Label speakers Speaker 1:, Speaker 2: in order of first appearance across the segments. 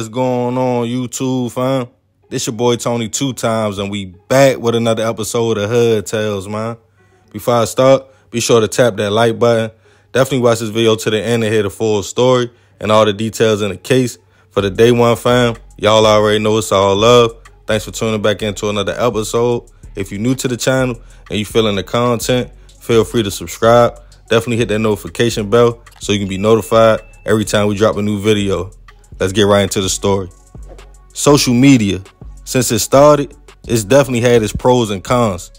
Speaker 1: Is going on, YouTube fam? This your boy Tony two times, and we back with another episode of Hood Tales, man. Before I start, be sure to tap that like button. Definitely watch this video to the end to hear the full story and all the details in the case. For the day one fam, y'all already know it's all love. Thanks for tuning back into another episode. If you're new to the channel and you feeling the content, feel free to subscribe. Definitely hit that notification bell so you can be notified every time we drop a new video. Let's get right into the story. Social media, since it started, it's definitely had its pros and cons.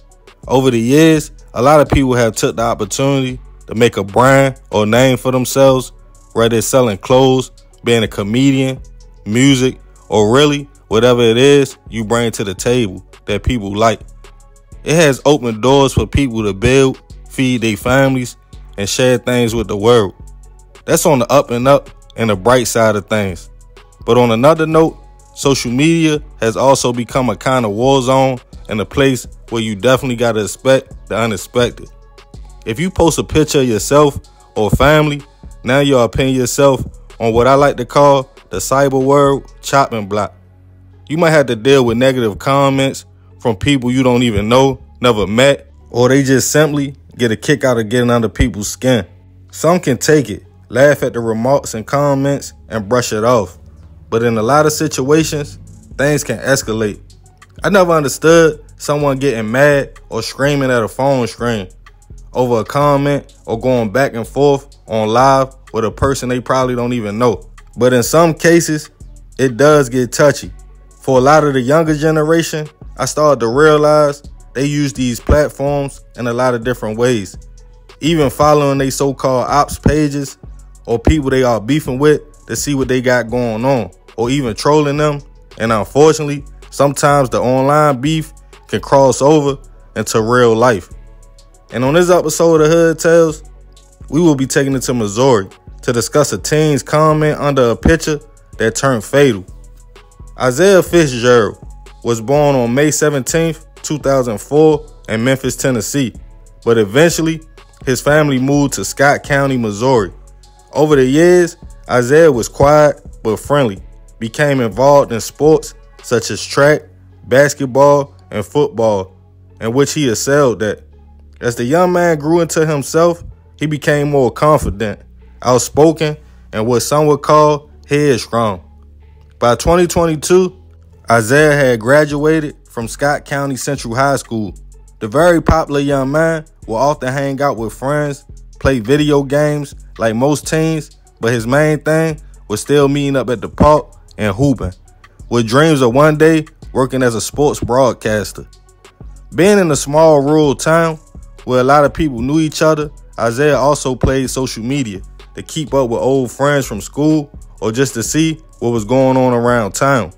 Speaker 1: Over the years, a lot of people have took the opportunity to make a brand or name for themselves, whether it's selling clothes, being a comedian, music, or really whatever it is you bring to the table that people like. It has opened doors for people to build, feed their families, and share things with the world. That's on the up and up and the bright side of things. But on another note, social media has also become a kind of war zone and a place where you definitely got to expect the unexpected. If you post a picture of yourself or family, now you're pinning yourself on what I like to call the cyber world chopping block. You might have to deal with negative comments from people you don't even know, never met, or they just simply get a kick out of getting under people's skin. Some can take it, laugh at the remarks and comments, and brush it off. But in a lot of situations, things can escalate. I never understood someone getting mad or screaming at a phone screen over a comment or going back and forth on live with a person they probably don't even know. But in some cases, it does get touchy. For a lot of the younger generation, I started to realize they use these platforms in a lot of different ways. Even following their so-called ops pages or people they are beefing with to see what they got going on or even trolling them. And unfortunately, sometimes the online beef can cross over into real life. And on this episode of Hood Tales, we will be taking it to Missouri to discuss a teen's comment under a picture that turned fatal. Isiah Fitzgerald was born on May 17th, 2004 in Memphis, Tennessee, but eventually his family moved to Scott County, Missouri. Over the years, Isiah was quiet but friendly, became involved in sports such as track, basketball, and football, in which he excelled at. As the young man grew into himself, he became more confident, outspoken, and what some would call headstrong. By 2022, Isiah had graduated from Scott County Central High School. The very popular young man will often hang out with friends, play video games like most teens, but his main thing was still meeting up at the park and hooping, with dreams of one day working as a sports broadcaster. Being in a small rural town where a lot of people knew each other, Isiah also played social media to keep up with old friends from school or just to see what was going on around town.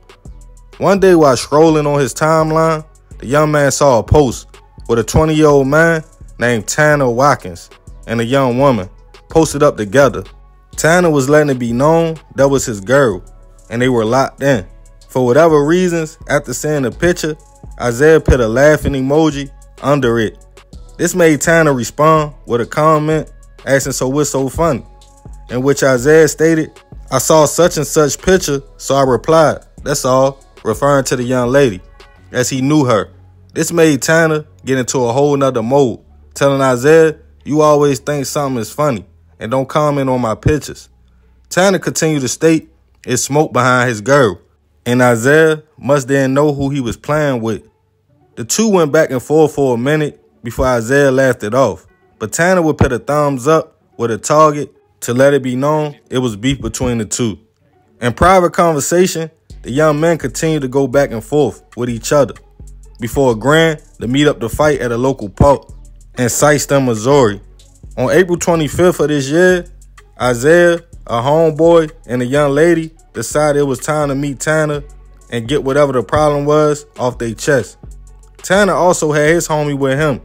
Speaker 1: One day while scrolling on his timeline, the young man saw a post with a 20 year old man named Tanner Watkins and a young woman posted up together. Tanner was letting it be known that was his girl and they were locked in. For whatever reasons, after seeing the picture, Isiah put a laughing emoji under it. This made Tanner respond with a comment asking, So what's so funny? In which Isiah stated, I saw such and such picture, so I replied, That's all, referring to the young lady, as he knew her. This made Tanner get into a whole nother mode, telling Isiah, You always think something is funny and don't comment on my pictures. Tanner continued to state it's smoke behind his girl, and Isiah must then know who he was playing with. The two went back and forth for a minute before Isiah laughed it off, but Tanner would put a thumbs up with a target to let it be known it was beef between the two. In private conversation, the young men continued to go back and forth with each other before agreeing to meet up to fight at a local park in Sikeston, Missouri. On April 25th of this year, Isiah, a homeboy, and a young lady decided it was time to meet Tanner and get whatever the problem was off their chest. Tanner also had his homie with him,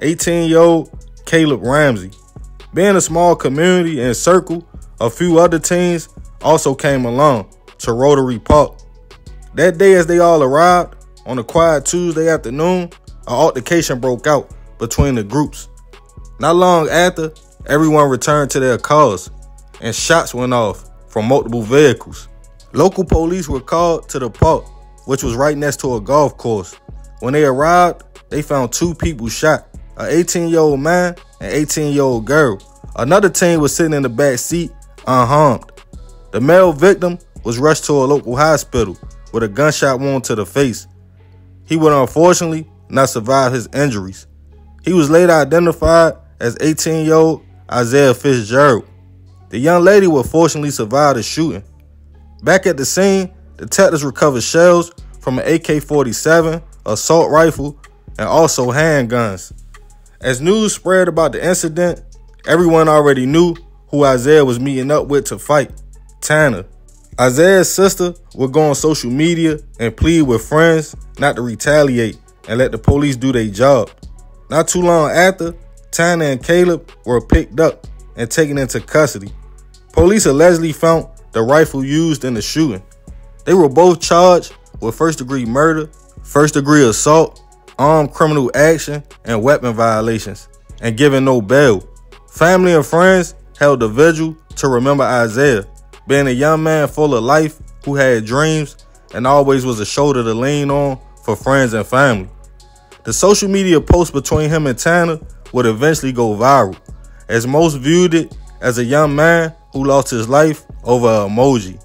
Speaker 1: 18-year-old Caleb Ramsey. Being a small community and circle, a few other teens also came along to Rotary Park. That day as they all arrived, on a quiet Tuesday afternoon, an altercation broke out between the groups. Not long after, everyone returned to their cars and shots went off from multiple vehicles. Local police were called to the park, which was right next to a golf course. When they arrived, they found two people shot an 18 year old man and 18 year old girl. Another teen was sitting in the back seat unharmed. The male victim was rushed to a local hospital with a gunshot wound to the face. He would unfortunately not survive his injuries. He was later identified as 18 year old Isiah Fitzgerald. The young lady would fortunately survive the shooting. Back at the scene, detectives recovered shells from an AK 47, assault rifle, and also handguns. As news spread about the incident, everyone already knew who Isiah was meeting up with to fight Tanner. Isiah's sister would go on social media and plead with friends not to retaliate and let the police do their job. Not too long after, Tanner and Caleb were picked up and taken into custody. Police allegedly found the rifle used in the shooting. They were both charged with first degree murder, first degree assault, armed criminal action, and weapon violations, and given no bail. Family and friends held a vigil to remember Isiah, being a young man full of life who had dreams and always was a shoulder to lean on for friends and family. The social media post between him and Tanner would eventually go viral, as most viewed it as a young man who lost his life over an emoji.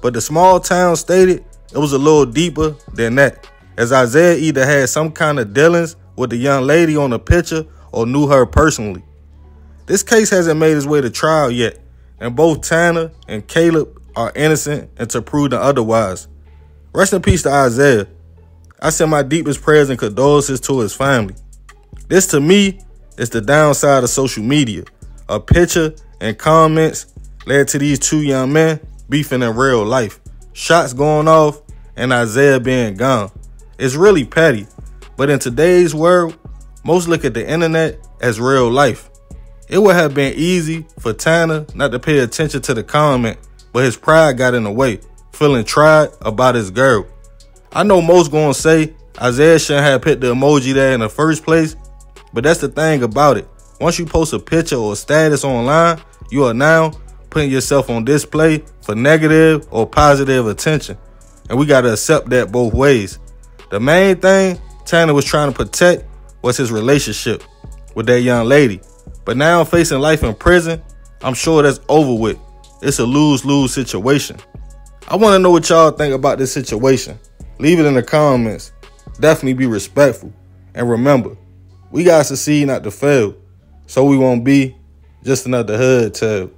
Speaker 1: But the small town stated it was a little deeper than that, as Isiah either had some kind of dealings with the young lady on the picture or knew her personally. This case hasn't made its way to trial yet, and both Tanner and Caleb are innocent until proven otherwise. Rest in peace to Isiah. I send my deepest prayers and condolences to his family. This to me is the downside of social media. A picture and comments led to these two young men beefing in real life. Shots going off and Isiah being gone. It's really petty, but in today's world, most look at the internet as real life. It would have been easy for Tanner not to pay attention to the comment, but his pride got in the way, feeling tried about his girl. I know most gonna say Isiah shouldn't have put the emoji there in the first place, but that's the thing about it. Once you post a picture or a status online, you are now putting yourself on display for negative or positive attention. And we gotta accept that both ways. The main thing Tanner was trying to protect was his relationship with that young lady. But now facing life in prison, I'm sure that's over with. It's a lose-lose situation. I want to know what y'all think about this situation. Leave it in the comments. Definitely be respectful. And remember, we got to succeed not to fail. So we won't be just another hood tale.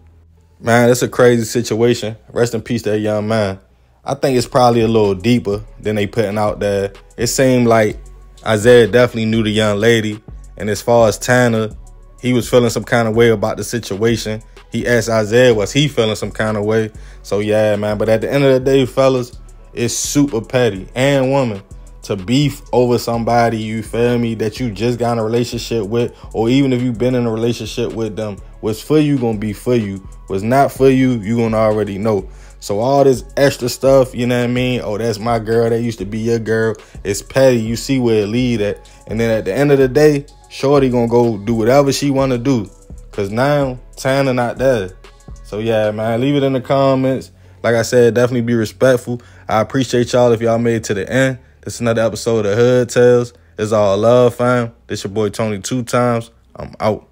Speaker 1: Man, that's a crazy situation. Rest in peace that young man. I think it's probably a little deeper than they putting out there. It seemed like Isiah definitely knew the young lady. And as far as Tanner, he was feeling some kind of way about the situation. He asked Isiah, was he feeling some kind of way? So yeah, man. But at the end of the day, fellas, it's super petty and woman to beef over somebody, you feel me, that you just got in a relationship with, or even if you've been in a relationship with them, what's for you gonna be for you. What's not for you, you gonna already know. So all this extra stuff, you know what I mean? Oh, that's my girl, that used to be your girl. It's petty. You see where it lead at. And then at the end of the day, Shorty gonna go do whatever she wanna do. Cause now Tanner not there. So yeah, man, leave it in the comments. Like I said, definitely be respectful. I appreciate y'all if y'all made it to the end. This is another episode of Hood Tales. It's all love, fam. This your boy Tony two times. I'm out.